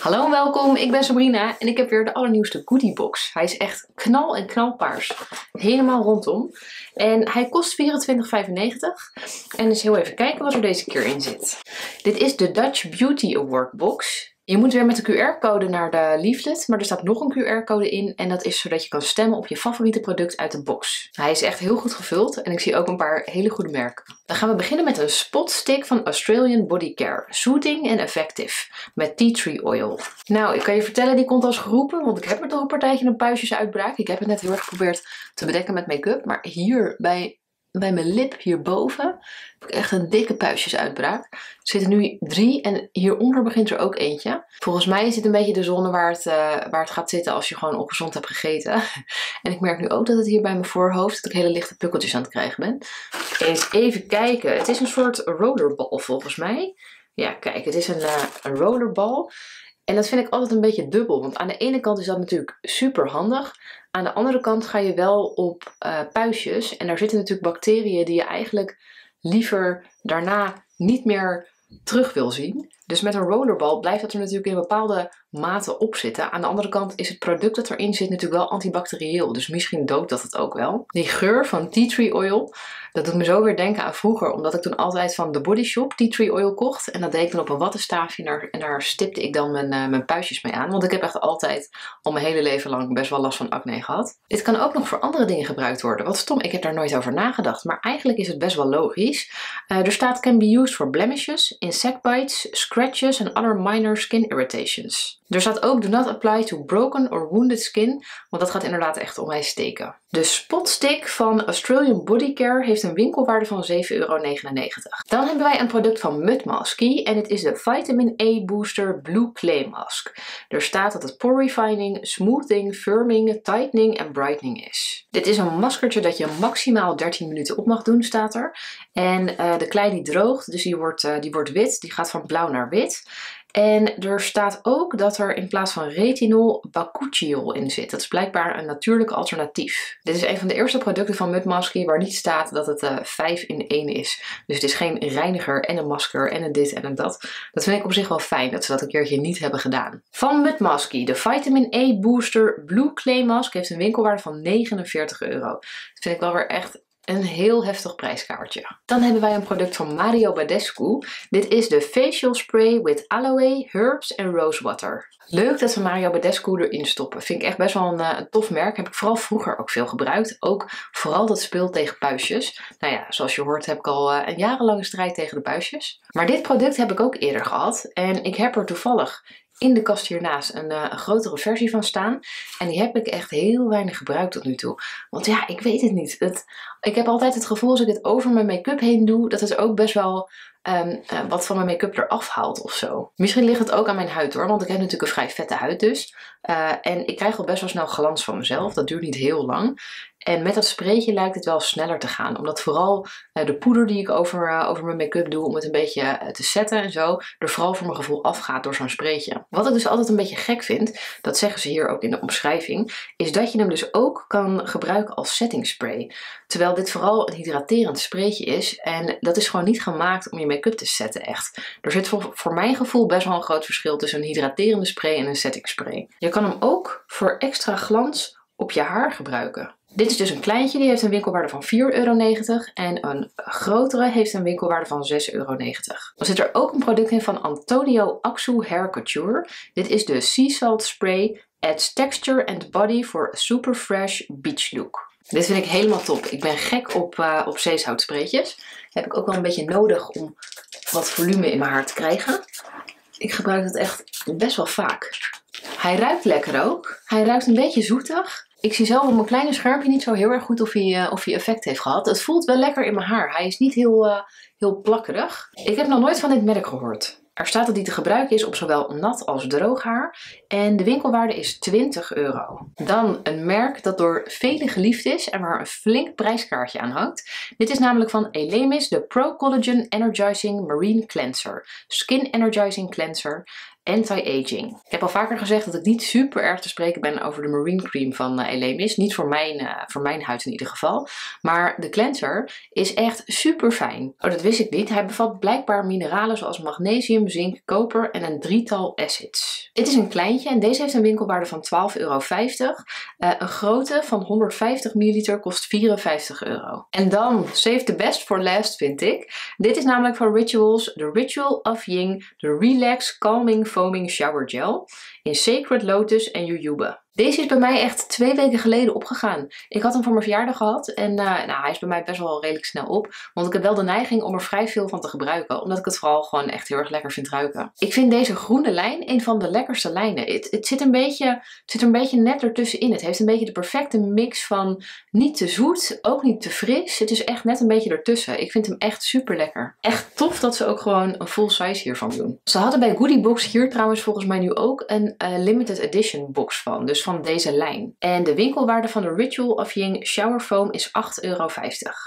Hallo en welkom, ik ben Sabrina en ik heb weer de allernieuwste goodie box. Hij is echt knal en knalpaars, helemaal rondom. En hij kost 24,95 en dus heel even kijken wat er deze keer in zit. Dit is de Dutch Beauty Award box. Je moet weer met de QR-code naar de leaflet, maar er staat nog een QR-code in en dat is zodat je kan stemmen op je favoriete product uit de box. Hij is echt heel goed gevuld en ik zie ook een paar hele goede merken. Dan gaan we beginnen met een spot stick van Australian Body Care. Soothing and Effective met tea tree oil. Nou, ik kan je vertellen, die komt als geroepen, want ik heb er toch een partijtje een puistjesuitbraak. Ik heb het net heel erg geprobeerd te bedekken met make-up, maar hier bij bij mijn lip hierboven heb ik echt een dikke puistjesuitbraak. Er zitten nu drie en hieronder begint er ook eentje. Volgens mij is een beetje de zone waar het, uh, waar het gaat zitten als je gewoon ongezond hebt gegeten. En ik merk nu ook dat het hier bij mijn voorhoofd, dat ik hele lichte pukkeltjes aan het krijgen ben. Eens even kijken. Het is een soort rollerbal volgens mij. Ja, kijk, het is een, uh, een rollerbal. En dat vind ik altijd een beetje dubbel. Want aan de ene kant is dat natuurlijk super handig. Aan de andere kant ga je wel op uh, puistjes. En daar zitten natuurlijk bacteriën die je eigenlijk liever daarna niet meer terug wil zien. Dus met een rollerbal blijft dat er natuurlijk in bepaalde mate op zitten. Aan de andere kant is het product dat erin zit natuurlijk wel antibacterieel. Dus misschien doodt dat het ook wel. Die geur van tea tree oil, dat doet me zo weer denken aan vroeger. Omdat ik toen altijd van de Body Shop tea tree oil kocht. En dat deed ik dan op een wattenstaafje en daar, en daar stipte ik dan mijn, uh, mijn puistjes mee aan. Want ik heb echt altijd al mijn hele leven lang best wel last van acne gehad. Dit kan ook nog voor andere dingen gebruikt worden. Wat stom, ik heb daar nooit over nagedacht. Maar eigenlijk is het best wel logisch. Uh, er staat can be used for blemishes, insect bites, scratches and other minor skin irritations. Er staat ook do not apply to broken or wounded skin, want dat gaat inderdaad echt onwijs steken. De spotstick van Australian Body Care heeft een winkelwaarde van 7,99 euro. Dan hebben wij een product van Mudmasky en het is de Vitamin A Booster Blue Clay Mask. Er staat dat het pore refining, smoothing, firming, tightening en brightening is. Dit is een maskertje dat je maximaal 13 minuten op mag doen, staat er. En uh, de klei die droogt, dus wordt, uh, die wordt wit, die gaat van blauw naar wit. En er staat ook dat er in plaats van retinol bakuchiol in zit. Dat is blijkbaar een natuurlijk alternatief. Dit is een van de eerste producten van Mudmasky waar niet staat dat het uh, 5 in 1 is. Dus het is geen reiniger en een masker en een dit en een dat. Dat vind ik op zich wel fijn dat ze dat een keertje niet hebben gedaan. Van Mudmasky, de Vitamin A Booster Blue Clay Mask heeft een winkelwaarde van 49 euro. Dat vind ik wel weer echt een heel heftig prijskaartje. Dan hebben wij een product van Mario Badescu. Dit is de Facial Spray with Aloe, Herbs en Rosewater. Leuk dat ze Mario Badescu erin stoppen. Vind ik echt best wel een, een, tof merk. Heb ik vooral vroeger ook veel gebruikt. Ook vooral dat speel tegen puistjes. Nou ja, zoals je hoort heb ik al een jarenlange strijd tegen de puistjes. Maar dit product heb ik ook eerder gehad. En ik heb er toevallig in de kast hiernaast een, uh, een, grotere versie van staan. En die heb ik echt heel weinig gebruikt tot nu toe. Want ja, ik weet het niet. Het, ik heb altijd het gevoel als ik het over mijn make-up heen doe, dat het ook best wel um, uh, wat van mijn make-up eraf haalt of zo. Misschien ligt het ook aan mijn huid hoor, want ik heb natuurlijk een vrij vette huid dus. Uh, en ik krijg al best wel snel glans van mezelf. Dat duurt niet heel lang. En met dat spreetje lijkt het wel sneller te gaan. Omdat vooral uh, de poeder die ik over, uh, over mijn make-up doe om het een beetje uh, te zetten en zo, er vooral voor mijn gevoel afgaat door zo'n spreetje. Wat ik dus altijd een beetje gek vind, dat zeggen ze hier ook in de omschrijving, is dat je hem dus ook kan gebruiken als setting spray. Terwijl dit vooral een hydraterend spreetje is. En dat is gewoon niet gemaakt om je make-up te zetten echt. Er zit voor, voor mijn gevoel best wel een groot verschil tussen een hydraterende spray en een setting spray. Je kan hem ook voor extra glans op je haar gebruiken. Dit is dus een kleintje, die heeft een winkelwaarde van 4,90 euro. En een grotere heeft een winkelwaarde van 6,90 euro. Dan zit er ook een product in van Antonio Axu Hair Couture. Dit is de Sea Salt Spray. Adds texture and body for a super fresh beach look. Dit vind ik helemaal top. Ik ben gek op, uh, op zeezoutspreetjes. Heb ik ook wel een beetje nodig om wat volume in mijn haar te krijgen. Ik gebruik het echt best wel vaak. Hij ruikt lekker ook. Hij ruikt een beetje zoetig. Ik zie zelf op mijn kleine schermpje niet zo heel erg goed of hij, uh, of hij effect heeft gehad. Het voelt wel lekker in mijn haar. Hij is niet heel, uh, heel plakkerig. Ik heb nog nooit van dit merk gehoord. Er staat dat die te gebruiken is op zowel nat als droog haar. En de winkelwaarde is 20 euro. Dan een merk dat door velen geliefd is en waar een flink prijskaartje aan hangt. Dit is namelijk van Elemis, de Pro Collagen Energizing Marine Cleanser. Skin Energizing Cleanser. Anti-Aging. Ik heb al vaker gezegd dat ik niet super erg te spreken ben over de Marine Cream van uh, Elemis. Niet voor mijn, uh, voor mijn huid in ieder geval. Maar de cleanser is echt super fijn. Oh, dat wist ik niet. Hij bevat blijkbaar mineralen zoals magnesium, zink, koper en een drietal acids. Dit is een kleintje en deze heeft een winkelwaarde van 12,50 euro. Uh, een grote van 150 ml kost 54 euro. En dan, save the best for last vind ik. Dit is namelijk van Rituals, de Ritual of Ying, de Relax Calming Foaming Shower Gel in Sacred Lotus en Jujube. Deze is bij mij echt twee weken geleden opgegaan. Ik had hem voor mijn verjaardag gehad en uh, nou, hij is bij mij best wel redelijk snel op. Want ik heb wel de neiging om er vrij veel van te gebruiken. Omdat ik het vooral gewoon echt heel erg lekker vind ruiken. Ik vind deze groene lijn een van de lekkerste lijnen. Het, zit, een beetje, het zit er een beetje net ertussenin. Het heeft een beetje de perfecte mix van niet te zoet, ook niet te fris. Het is echt net een beetje ertussen. Ik vind hem echt super lekker. Echt tof dat ze ook gewoon een full size hiervan doen. Ze hadden bij Goodie Box hier trouwens volgens mij nu ook een uh, limited edition box van. Dus van deze lijn. En de winkelwaarde van de Ritual of Ying Shower Foam is 8,50 euro.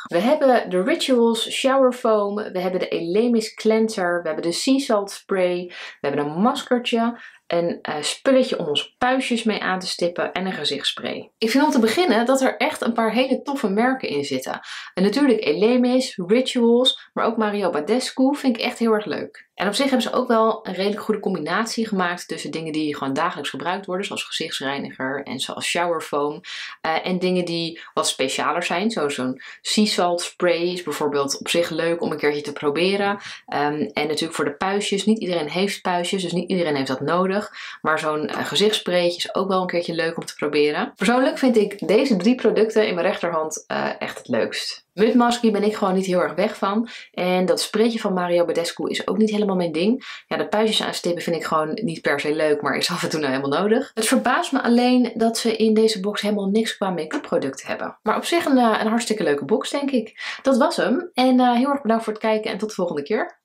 We hebben de Rituals Shower Foam, we hebben de Elemis Cleanser, we hebben de Sea Salt Spray, we hebben een maskertje, een uh, spulletje om ons puistjes mee aan te stippen en een gezichtsspray. Ik vind om te beginnen dat er echt een paar hele toffe merken in zitten. En natuurlijk Elemis, Rituals, maar ook Mario Badescu vind ik echt heel erg leuk. En op zich hebben ze ook wel een redelijk goede combinatie gemaakt tussen dingen die gewoon dagelijks gebruikt worden, zoals gezichtsreiniger en zoals showerfoam. Uh, en dingen die wat specialer zijn, zoals zo'n sea salt spray is bijvoorbeeld op zich leuk om een keertje te proberen. Um, en natuurlijk voor de puistjes, niet iedereen heeft puistjes, dus niet iedereen heeft dat nodig. Maar zo'n uh, is ook wel een keertje leuk om te proberen. Persoonlijk vind ik deze drie producten in mijn rechterhand uh, echt het leukst. Witmasky ben ik gewoon niet heel erg weg van. En dat spreetje van Mario Badescu is ook niet helemaal mijn ding. Ja, de puistjes aanstippen vind ik gewoon niet per se leuk, maar is af en toe nou helemaal nodig. Het verbaast me alleen dat ze in deze box helemaal niks qua make-up producten hebben. Maar op zich een, eh, een hartstikke leuke box, denk ik. Dat was hem. En uh, heel erg bedankt voor het kijken en tot de volgende keer.